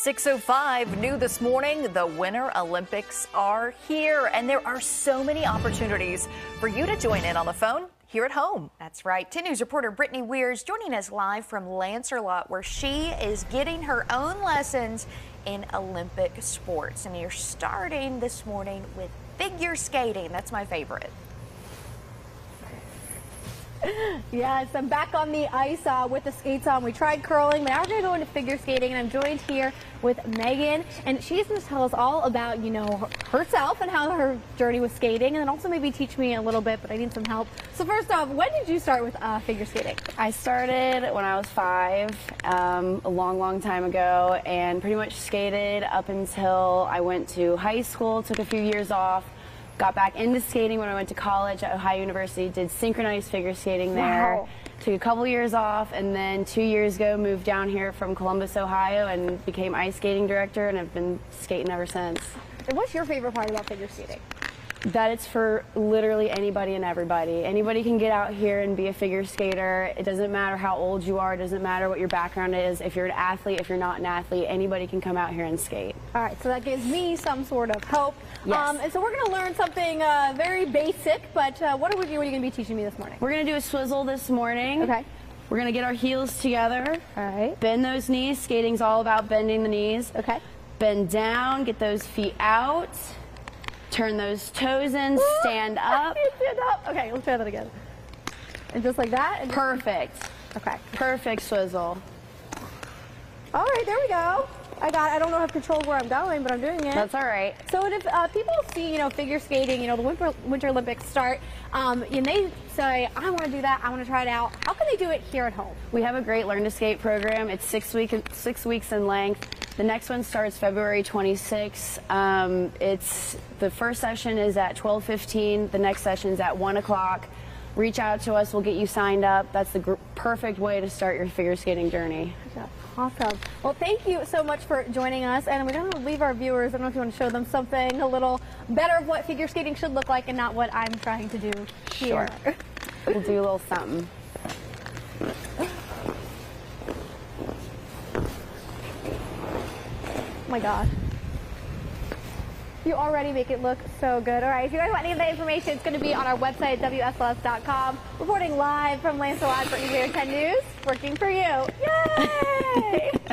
605 new this morning. The Winter Olympics are here, and there are so many opportunities for you to join in on the phone here at home. That's right. 10 News reporter Brittany Weirs joining us live from Lancerlot, where she is getting her own lessons in Olympic sports. And you're starting this morning with figure skating. That's my favorite. Yes, I'm back on the ice uh, with the skates on. We tried curling, but now we're going to go into figure skating, and I'm joined here with Megan, and she's going to tell us all about, you know, herself and how her journey with skating, and then also maybe teach me a little bit, but I need some help. So first off, when did you start with uh, figure skating? I started when I was five, um, a long, long time ago, and pretty much skated up until I went to high school, took a few years off, Got back into skating when I went to college at Ohio University, did synchronized figure skating there. Wow. Took a couple years off, and then two years ago moved down here from Columbus, Ohio, and became ice skating director, and I've been skating ever since. And what's your favorite part about figure skating? That it's for literally anybody and everybody. Anybody can get out here and be a figure skater. It doesn't matter how old you are, it doesn't matter what your background is. If you're an athlete, if you're not an athlete, anybody can come out here and skate. All right, so that gives me some sort of hope. Yes. Um, and so we're going to learn something uh, very basic, but uh, what, are we, what are you going to be teaching me this morning? We're going to do a swizzle this morning. Okay. We're going to get our heels together. All right. Bend those knees. Skating's all about bending the knees. Okay. Bend down, get those feet out. Turn those toes in, stand up. stand up. Okay, let's try that again. And just like that? Perfect. Okay. Perfect swizzle. All right, there we go. I got. I don't know how to control where I'm going, but I'm doing it. That's all right. So if uh, people see, you know, figure skating, you know, the Winter, Winter Olympics start, um, and they say, I want to do that, I want to try it out. How can they do it here at home? We have a great Learn to Skate program. It's six week, six weeks in length. The next one starts February 26th. Um, it's the first session is at 12:15. The next session is at 1 o'clock. Reach out to us. We'll get you signed up. That's the perfect way to start your figure skating journey. Awesome. Well, thank you so much for joining us. And we're going to leave our viewers, I don't know if you want to show them something a little better of what figure skating should look like and not what I'm trying to do here. Sure. we'll do a little something. Oh my gosh. You already make it look so good. All right, if you guys want any of that information, it's going to be on our website, WSLS.com. Reporting live from Lancerlot for EJ 10 News, working for you. Yay!